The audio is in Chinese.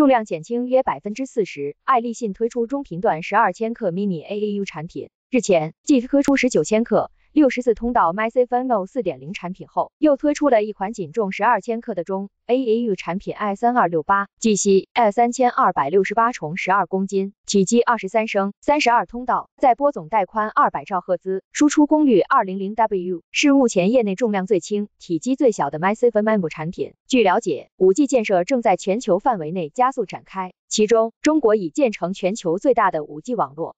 重量减轻约百分之四十。爱立信推出中频段十二千克 mini AAU 产品，日前继推出十九千克。六十四通道 MyCFNO 四点零产品后，又推出了一款仅重十二千克的中 AAU 产品 i 三二六八，计吸 i 三千二百六十八重，十二公斤，体积二十三升，三十二通道，载波总带宽二百兆赫兹，输出功率二零零 W，是目前业内重量最轻、体积最小的 MyCFNO 产品。据了解，五 G 建设正在全球范围内加速展开，其中中国已建成全球最大的五 G 网络。